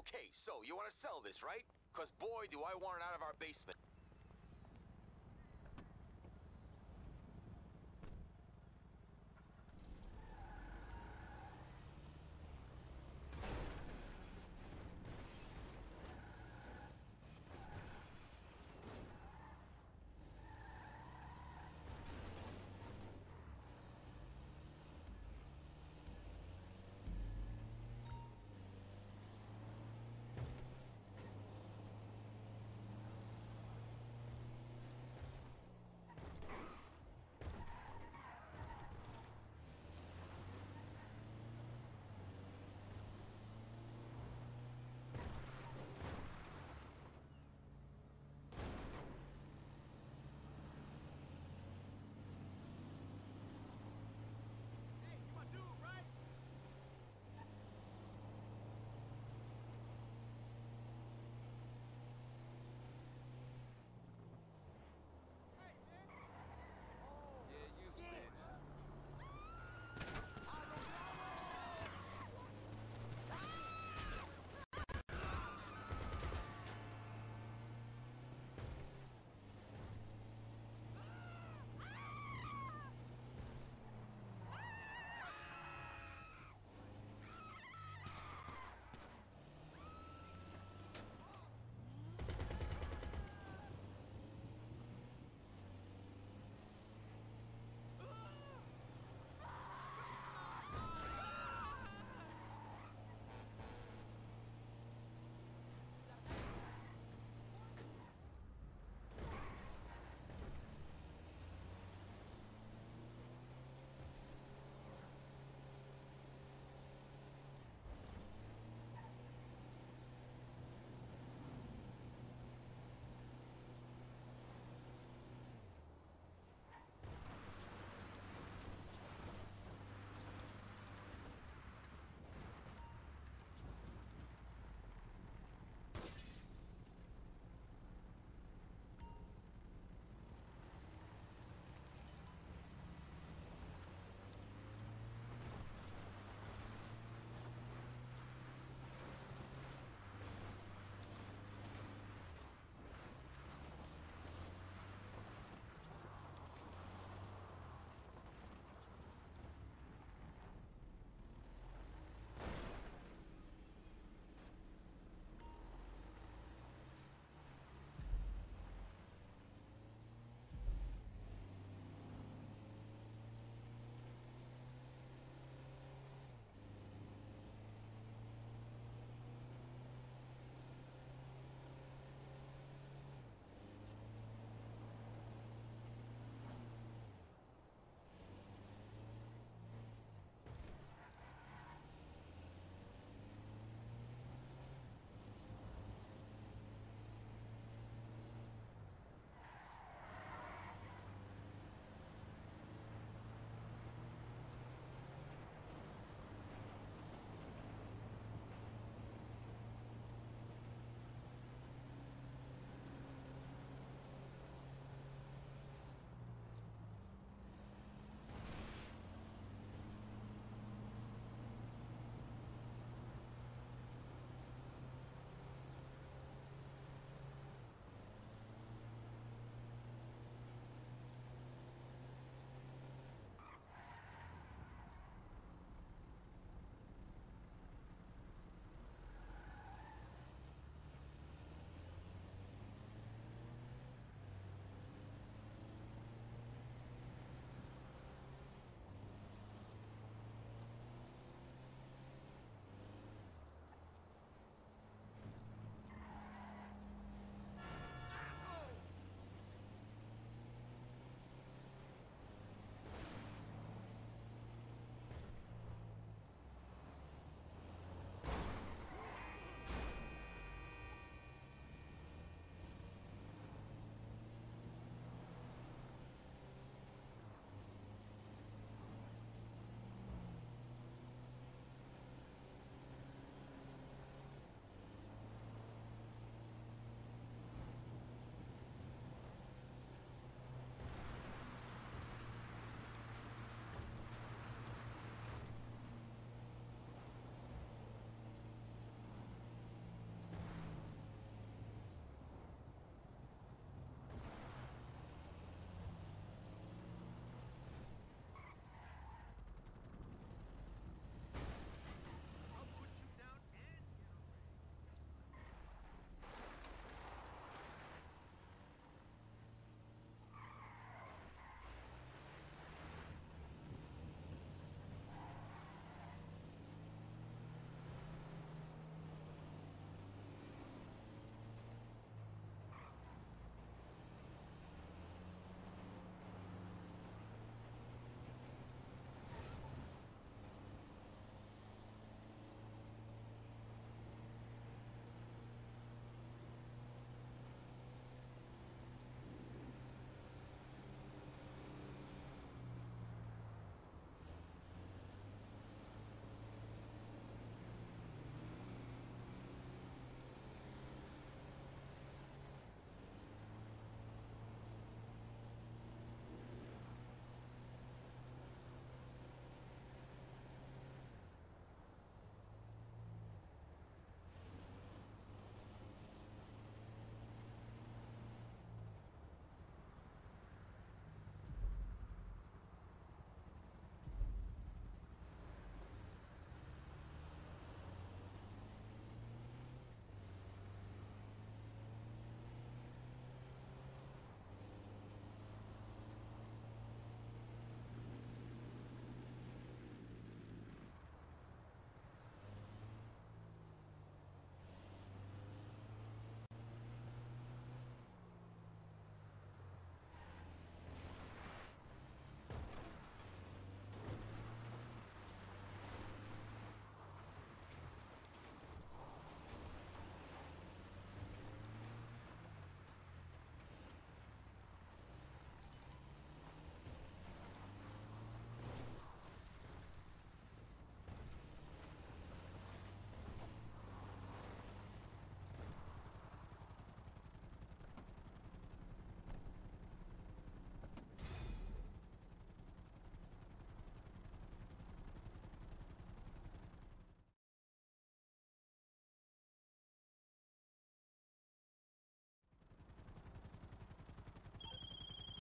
Okay, so you want to sell this, right? Cause boy, do I want it out of our basement.